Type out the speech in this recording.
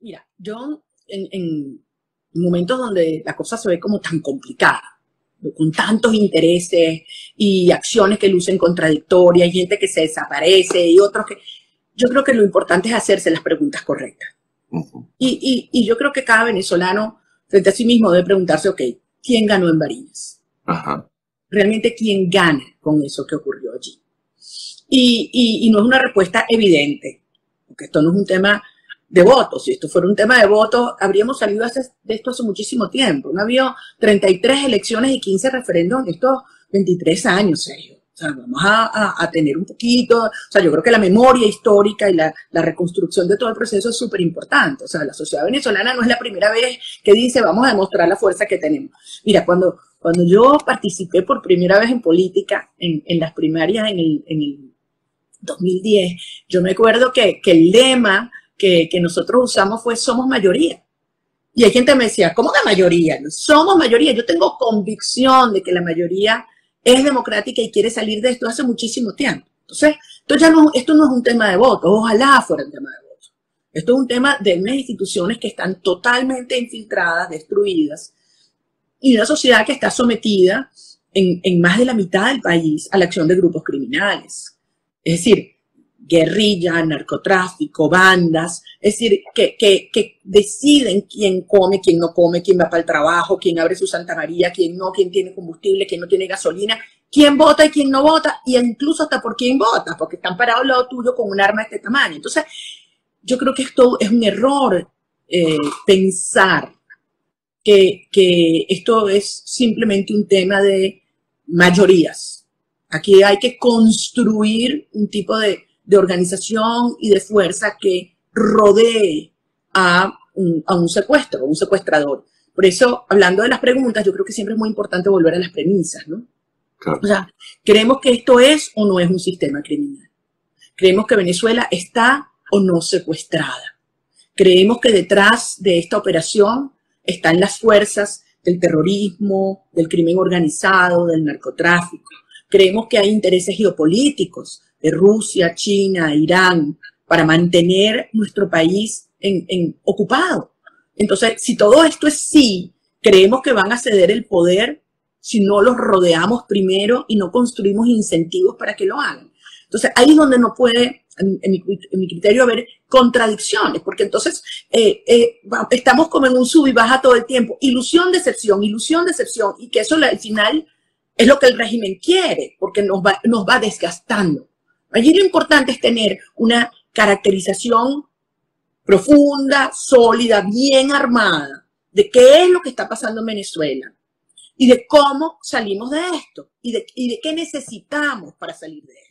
Mira, yo en, momentos donde la cosa se ve como tan complicada, con tantos intereses y acciones que lucen contradictorias, y gente que se desaparece y otros que... Yo creo que lo importante es hacerse las preguntas correctas. y, y, yo creo que cada venezolano frente a sí mismo debe preguntarse, ok, ¿quién ganó en Barinas? Realmente, ¿quién gana con eso que ocurrió allí? Y, y, no es una respuesta evidente, porque esto no es un tema de votos. Si esto fuera un tema de votos, habríamos salido de esto hace muchísimo tiempo. No había 33 elecciones y 15 referendos en estos 23 años, Sergio. O sea, vamos a, tener un poquito, o sea, yo creo que la memoria histórica y la, reconstrucción de todo el proceso es súper importante. O sea, la sociedad venezolana no es la primera vez que dice vamos a demostrar la fuerza que tenemos. Mira, cuando, cuando yo participé por primera vez en política, en, las primarias en el, en el 2010, yo me acuerdo que, que el lema que, nosotros usamos fue somos mayoría. Y hay gente que me decía, ¿cómo que mayoría? Somos mayoría. Yo tengo convicción de que la mayoría es democrática y quiere salir de esto hace muchísimo tiempo. Entonces, esto, ya no, esto no es un tema de voto, ojalá fuera un tema de voto. Esto es un tema de unas instituciones que están totalmente infiltradas, destruidas, y una sociedad que está sometida en, en más de la mitad del país a la acción de grupos criminales. Es decir, guerrilla, narcotráfico, bandas, es decir, que, que, que, deciden quién come, quién no come, quién va para el trabajo, quién abre su Santa María, quién no, quién tiene combustible, quién no tiene gasolina, quién vota y quién no vota, y incluso hasta por quién vota, porque están parados al lado tuyo con un arma de este tamaño. Entonces, yo creo que esto es un error eh, pensar que, que esto es simplemente un tema de mayorías. Aquí hay que construir un tipo de, de organización y de fuerza que rodee a un, a un secuestro, a un secuestrador. Por eso, hablando de las preguntas, yo creo que siempre es muy importante volver a las premisas, ¿no? O sea, ¿creemos que esto es o no es un sistema criminal? ¿Creemos que Venezuela está o no secuestrada? ¿Creemos que detrás de esta operación están las fuerzas del terrorismo, del crimen organizado, del narcotráfico? ¿Creemos que hay intereses geopolíticos de Rusia, China, Irán, para mantener nuestro país en, ocupado. Entonces, si todo esto es sí, creemos que van a ceder el poder si no los rodeamos primero y no construimos incentivos para que lo hagan. Entonces, ahí es donde no puede, en, mi, criterio, haber contradicciones, porque entonces eh, eh, estamos como en un sub y baja todo el tiempo. Ilusión, decepción, ilusión, decepción, y que eso al final es lo que el régimen quiere, porque nos va, nos va desgastando. Allí lo importante es tener una caracterización profunda, sólida, bien armada de qué es lo que está pasando en Venezuela y de cómo salimos de esto y de, y de qué necesitamos para salir de esto.